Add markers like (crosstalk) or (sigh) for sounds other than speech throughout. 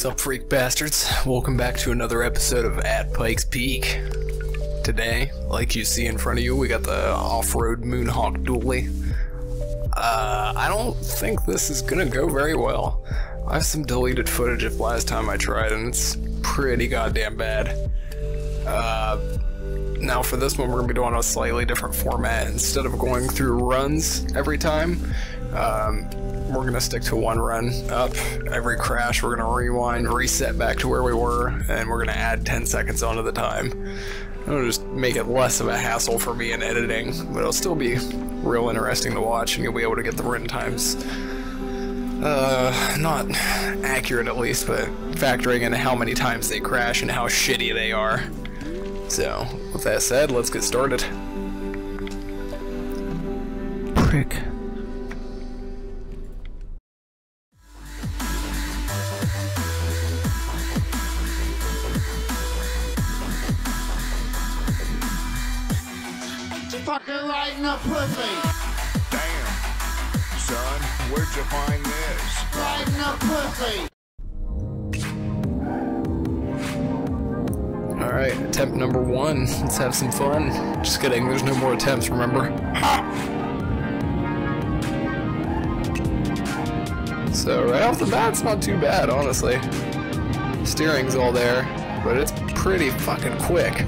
What's up, freak bastards? Welcome back to another episode of At Pikes Peak. Today, like you see in front of you, we got the off-road Moonhawk dually. Uh, I don't think this is gonna go very well. I have some deleted footage of last time I tried, and it's pretty goddamn bad. Uh, now for this one, we're gonna be doing a slightly different format. Instead of going through runs every time, um, we're gonna stick to one run up. Every crash, we're gonna rewind, reset back to where we were, and we're gonna add 10 seconds onto the time. It'll just make it less of a hassle for me in editing, but it'll still be real interesting to watch, and you'll be able to get the run times. Uh, not accurate at least, but factoring in how many times they crash and how shitty they are. So, with that said, let's get started. Prick. Fucking lighten up pussy. Damn. Son, where'd you find this? Lighten up pussy. Alright, attempt number one. Let's have some fun. Just kidding, there's no more attempts, remember? (laughs) So, right off the bat, it's not too bad, honestly. Steering's all there, but it's pretty fucking quick.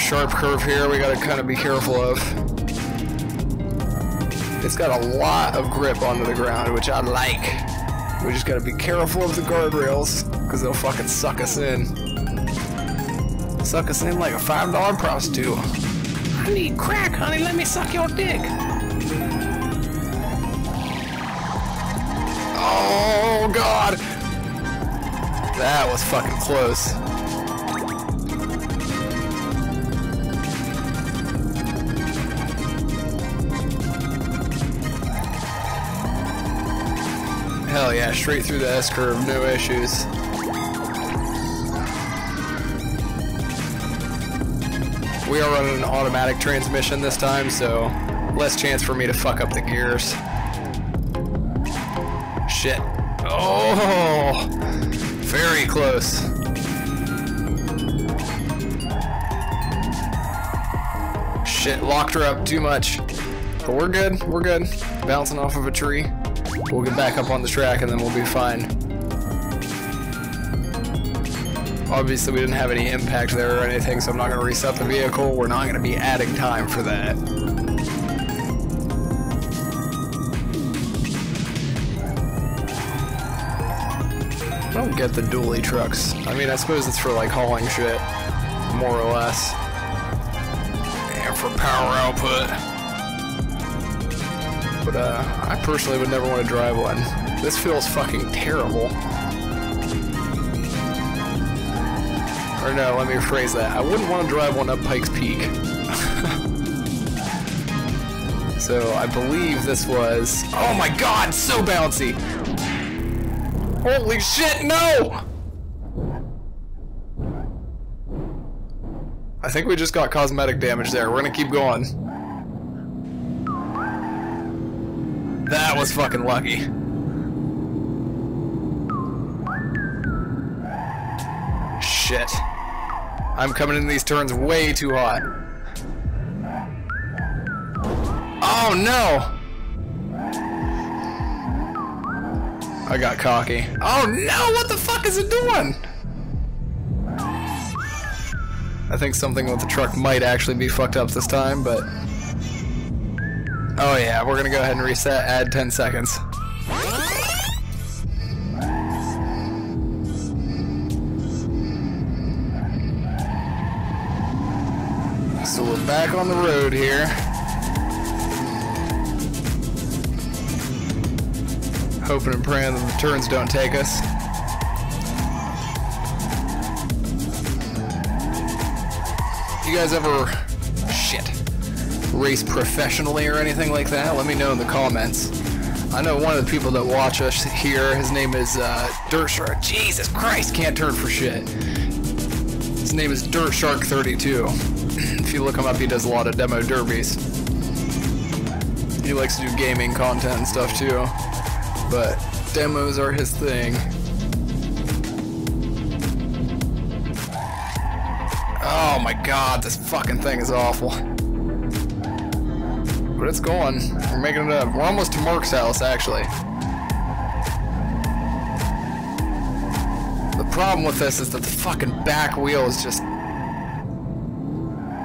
Sharp curve here we gotta kind of be careful of. It's got a lot of grip onto the ground, which I like. We just gotta be careful of the guardrails, because they'll fucking suck us in. Suck us in like a $5 prostitute. I need crack, honey, let me suck your dick. Oh, God. That was fucking close. Hell yeah, straight through the S curve, no issues. We are running an automatic transmission this time, so less chance for me to fuck up the gears. Shit. Oh, very close. Shit, locked her up too much. But we're good, we're good. Bouncing off of a tree. We'll get back up on the track and then we'll be fine. Obviously we didn't have any impact there or anything, so I'm not going to reset the vehicle. We're not going to be adding time for that. I don't get the dually trucks. I mean, I suppose it's for like hauling shit, more or less. And for power output. But uh, I personally would never want to drive one. This feels fucking terrible. Or no, let me rephrase that. I wouldn't want to drive one up Pikes Peak. (laughs) so I believe this was... Oh my god, so bouncy! Holy shit, no! I think we just got cosmetic damage there. We're gonna keep going. That was fucking lucky. Shit. I'm coming in these turns way too hot. Oh no! I got cocky. Oh no, what the fuck is it doing? I think something with the truck might actually be fucked up this time, but... Oh yeah, we're gonna go ahead and reset, add 10 seconds. So we're back on the road here. Hoping and praying that the turns don't take us. You guys ever... Race professionally or anything like that, let me know in the comments. I know one of the people that watch us here, his name is uh, Dirt Shark. Jesus Christ, can't turn for shit. His name is Dirt Shark 32. (clears throat) if you look him up, he does a lot of demo derbies. He likes to do gaming content and stuff too, but demos are his thing. Oh my god, this fucking thing is awful. But it's going. We're making it up. We're almost to Mark's house, actually. The problem with this is that the fucking back wheels just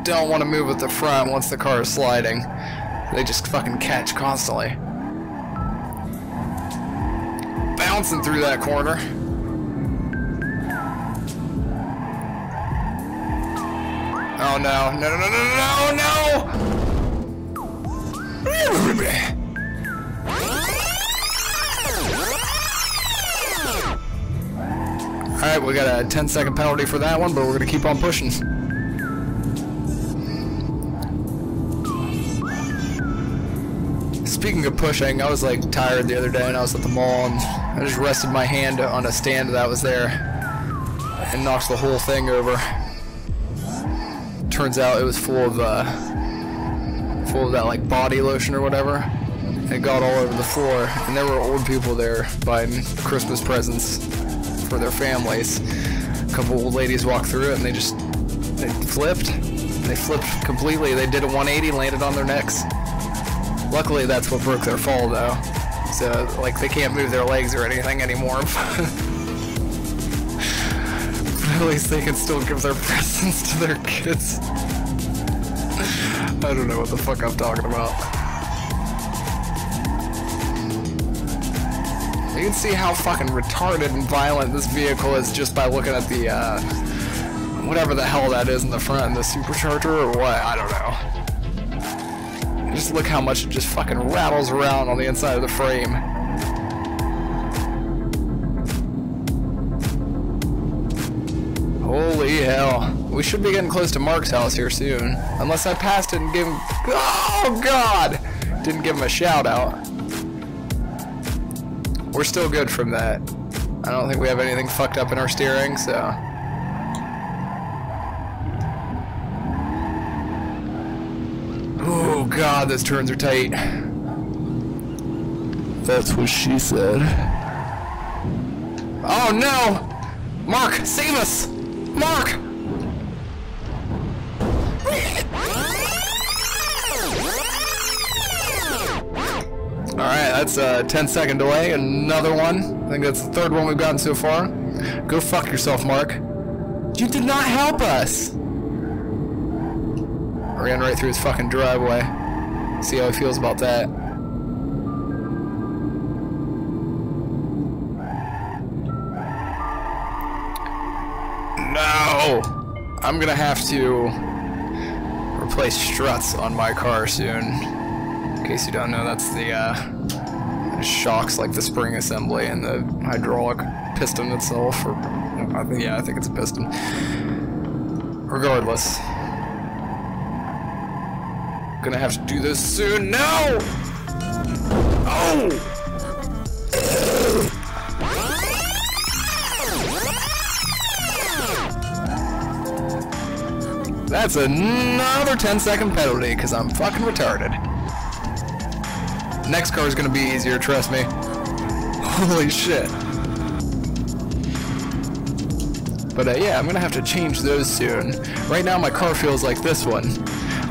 don't want to move with the front once the car is sliding. They just fucking catch constantly. Bouncing through that corner. Oh no, no, no, no, no, no, no! Alright, we got a 10 second penalty for that one, but we're gonna keep on pushing. Speaking of pushing, I was like tired the other day and I was at the mall and I just rested my hand on a stand that was there and knocked the whole thing over. Turns out it was full of uh, full of that like body lotion or whatever. It got all over the floor and there were old people there buying Christmas presents for their families. A couple old ladies walked through it and they just they flipped. They flipped completely. They did a 180 landed on their necks. Luckily, that's what broke their fall, though. So, like, they can't move their legs or anything anymore. (laughs) but at least they can still give their (laughs) presents to their kids. I don't know what the fuck I'm talking about. You can see how fucking retarded and violent this vehicle is just by looking at the, uh, whatever the hell that is in the front, the supercharger or what, I don't know. Just look how much it just fucking rattles around on the inside of the frame. We should be getting close to Mark's house here soon. Unless I passed it and gave him... Oh, God! Didn't give him a shout out. We're still good from that. I don't think we have anything fucked up in our steering, so... Oh god, those turns are tight. That's what she said. Oh no! Mark, save us! Mark! That's a 10 second delay. Another one. I think that's the third one we've gotten so far. Go fuck yourself, Mark. You did not help us! Ran right through his fucking driveway. See how he feels about that. No! I'm gonna have to replace struts on my car soon. In case you don't know, that's the uh, shocks like the spring assembly and the hydraulic piston itself. Or I think, yeah, I think it's a piston. Regardless, gonna have to do this soon. No! Oh! That's another 10 second penalty because I'm fucking retarded. Next car is gonna be easier, trust me. Holy shit. But uh, yeah, I'm gonna have to change those soon. Right now my car feels like this one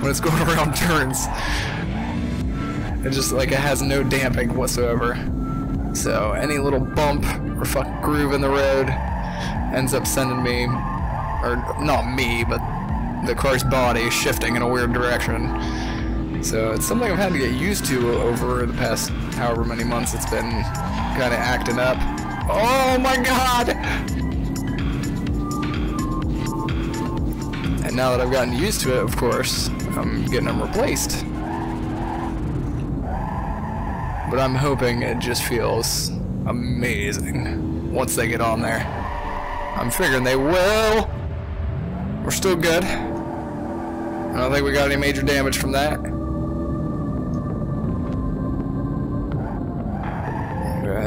when it's (laughs) going around turns. It just like it has no damping whatsoever. So any little bump or fuck groove in the road ends up sending me, or not me, but the car's body shifting in a weird direction. So it's something I've had to get used to over the past however many months it's been kind of acting up. Oh my god! And now that I've gotten used to it, of course, I'm getting them replaced. But I'm hoping it just feels amazing once they get on there. I'm figuring they will. We're still good. I don't think we got any major damage from that.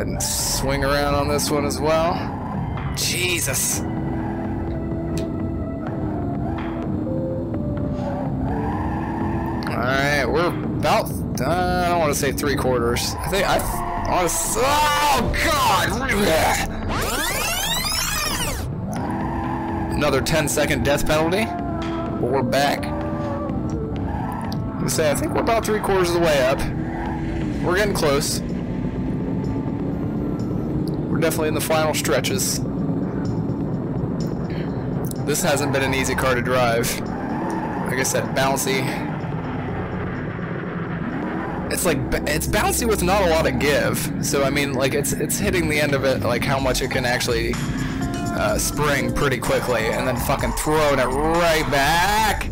And swing around on this one as well. Jesus. Alright, we're about, uh, I don't want to say three quarters. I think, I to, oh god! Another 10 second death penalty. But we're back. I say, I think we're about three quarters of the way up. We're getting close. We're definitely in the final stretches. This hasn't been an easy car to drive. Like I said, bouncy. It's like it's bouncy with not a lot of give. So I mean, like it's it's hitting the end of it, like how much it can actually uh, spring pretty quickly, and then fucking throwing it right back.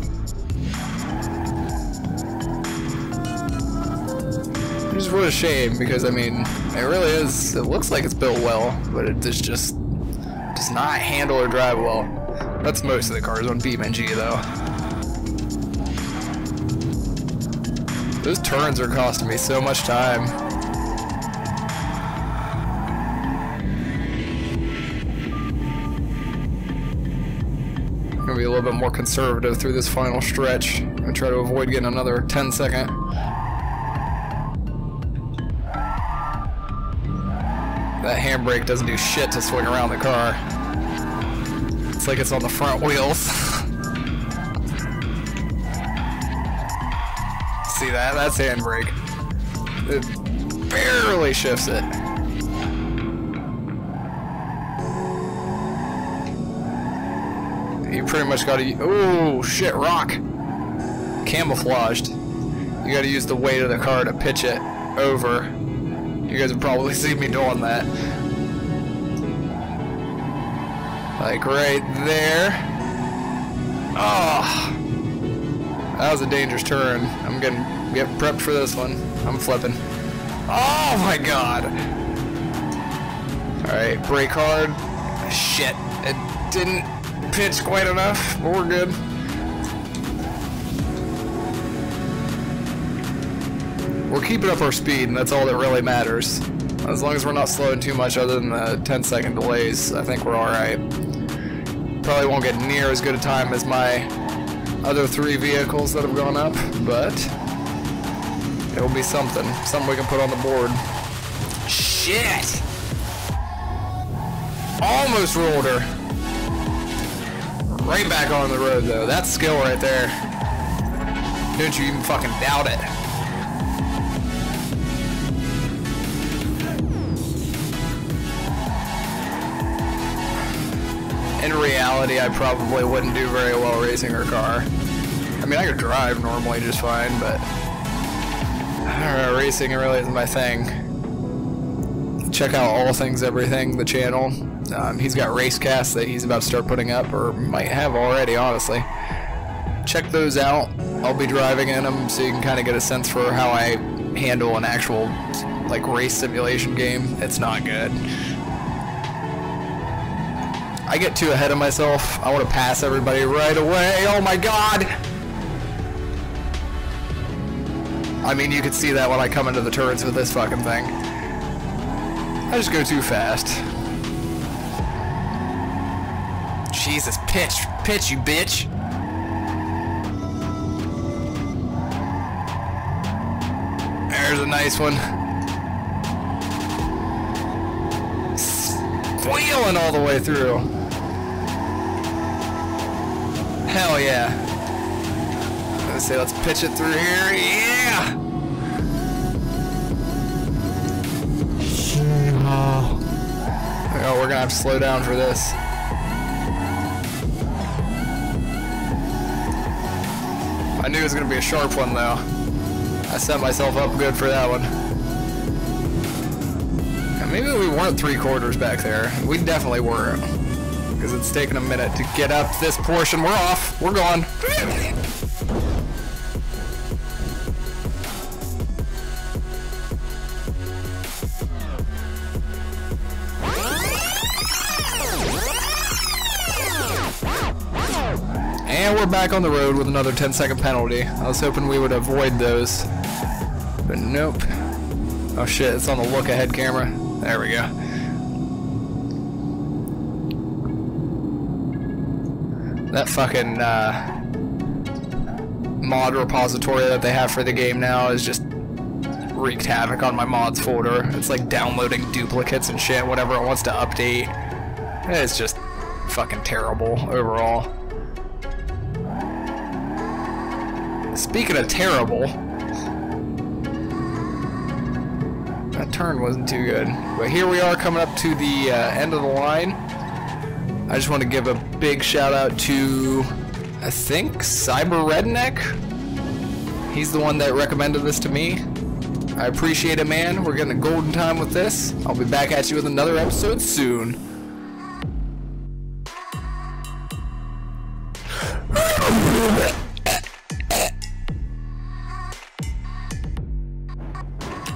Which is really a shame because I mean, it really is. It looks like it's built well, but it just just does not handle or drive well. That's most of the cars on BeamNG though. Those turns are costing me so much time. I'm gonna be a little bit more conservative through this final stretch. Gonna try to avoid getting another 10 second. That handbrake doesn't do shit to swing around the car. It's like it's on the front wheels. (laughs) See that? That's handbrake. It barely shifts it. You pretty much gotta. Oh shit, rock! Camouflaged. You gotta use the weight of the car to pitch it over. You guys have probably (laughs) seen me doing that. Like right there. Oh! That was a dangerous turn. I'm gonna get prepped for this one. I'm flipping. Oh my god! Alright, brake hard. Shit. It didn't pitch quite enough, but we're good. We're keeping up our speed, and that's all that really matters. As long as we're not slowing too much other than the 10 second delays, I think we're alright. Probably won't get near as good a time as my other three vehicles that have gone up, but it'll be something. Something we can put on the board. Shit! Almost rolled her. Right back on the road, though. That's skill right there. Don't you even fucking doubt it. In reality, I probably wouldn't do very well racing her car. I mean, I could drive normally just fine, but I racing really isn't my thing. Check out All Things Everything, the channel. Um, he's got race casts that he's about to start putting up, or might have already, honestly. Check those out. I'll be driving in them so you can kind of get a sense for how I handle an actual like race simulation game. It's not good. I get too ahead of myself. I want to pass everybody right away. Oh my god! I mean, you can see that when I come into the turrets with this fucking thing. I just go too fast. Jesus, pitch, pitch, you bitch. There's a nice one. Squealing all the way through. Hell yeah. Let's say let's pitch it through here. Yeah! Oh, we're gonna have to slow down for this. I knew it was gonna be a sharp one though. I set myself up good for that one. Maybe we weren't three quarters back there. We definitely were. Because it's taken a minute to get up this portion. We're off. We're gone. And we're back on the road with another 10 second penalty. I was hoping we would avoid those. But nope. Oh shit, it's on the look ahead camera. There we go. That fucking, uh, mod repository that they have for the game now is just wreaked havoc on my mods folder. It's like downloading duplicates and shit, whatever it wants to update. It's just fucking terrible overall. Speaking of terrible, that turn wasn't too good. But here we are coming up to the uh, end of the line. I just want to give a big shout out to, I think, Cyber Redneck. He's the one that recommended this to me. I appreciate it, man. We're getting a golden time with this. I'll be back at you with another episode soon.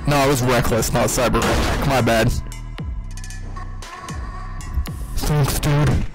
No, I was reckless, not cyber. My bad. Dude.